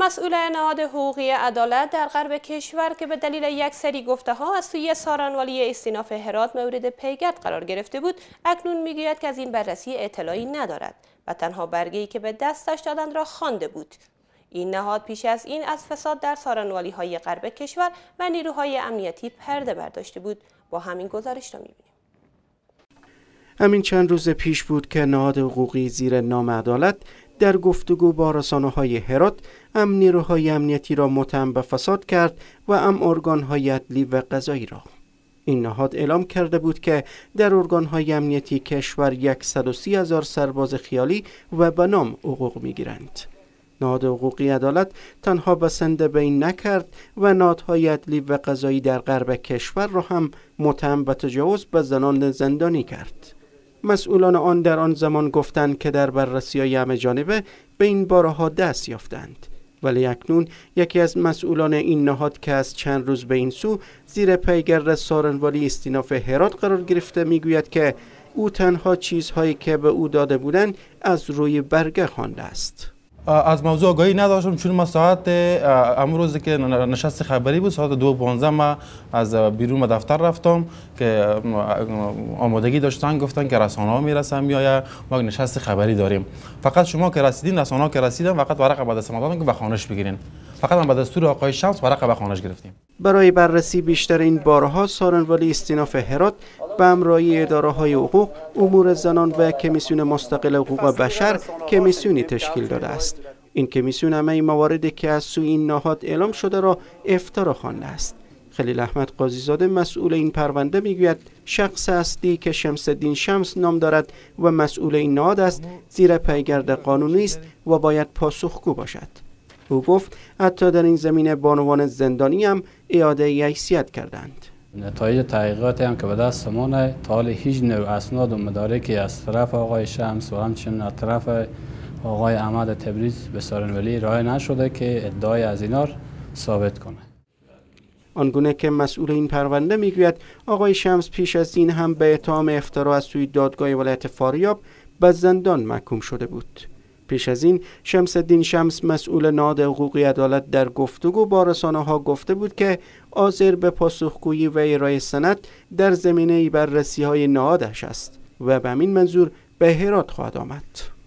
مسئول نهاد حقوقی عدالت در غرب کشور که به دلیل یک سری گفته ها از سوی سارنوالی استیناف هرات مورد پیگرد قرار گرفته بود اکنون می‌گوید که از این بررسی اطلاعی ندارد و تنها برگه‌ای که به دستش دادند را خوانده بود. این نهاد پیش از این از فساد در سارنوالی های غرب کشور و نیروهای امنیتی پرده برداشته بود. با همین گزارش را می‌بینیم. همین چند روز پیش بود که نهاد حقوقی زیر نام عدالت در گفتگو با رسانه های هرات ام نیروهای امنیتی را متهم به فساد کرد و ام ارگان های عدلی و قضایی را این نهاد اعلام کرده بود که در ارگان های امنیتی کشور 130 هزار سرباز خیالی و به نام حقوق می گیرند. نهاد حقوقی عدالت تنها بسنده به این نکرد و نهادهای عدلی و قضایی در غرب کشور را هم متهم به تجاوز به زنان زندانی کرد. مسئولان آن در آن زمان گفتند که در بررسی های همه جانبه به این بارها دست یافتند. ولی اکنون یکی از مسئولان این نهاد که از چند روز به این سو زیر پیگرد سارنوالی استیناف هرات قرار گرفته می‌گوید که او تنها چیزهایی که به او داده بودند از روی برگه خوانده است. از موضوع آگاهی نداشتم چون ما ساعت امروز که نشست خبری بود ساعت دو پانزه ما از بیرون دفتر رفتم که آمادگی داشتن گفتن که رسانه ها می‌رسن میآید. ما نشست خبری داریم. فقط شما که رسیدین رسانه ها که رسیدن فقط ورق بعد دست که به خانش بگیرین. فقط ما به دستور آقای شمس ورق به خانش گرفتیم. برای بررسی بیشتر این بارها سارنوالی استیناف هرات به امرای اداره های حقوق امور زنان و کمیسیون مستقل حقوق بشر کمیسیونی تشکیل داده است. این کمیسیون همه مواردی که از سوی این نهاد اعلام شده را افترا خوانده است. خلیل احمد قاضیزاده مسئول این پرونده می‌گوید شخص اصلی که شمس الدین شمس نام دارد و مسئول این نهاد است زیر پیگرد قانونی است و باید پاسخگو باشد. او گفت حتی در این زمینه بانوان زندانی هم اعاده حیثیت کردند. نتایج تحقیقاتی هم که به دست مانه تا حال هیچ نوع اسناد و مدارکی از طرف آقای شمس و همچنین از طرف آقای احمد تبریز به سارنولی رای نشده که ادعای از اینا ثابت کنه. آنگونه که مسئول این پرونده می‌گوید آقای شمس پیش از این هم به اتهام افترا از سوی دادگاه ولایت فاریاب به زندان محکوم شده بود. پیش از این شمس الدین شمس مسئول نهاد حقوقی عدالت در گفتگو با رسانه ها گفته بود که آذر به پاسخگویی و ارائه سند در زمینه بررسی های نهادش است و به همین منظور به هرات خواهد آمد.